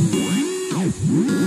Yeah.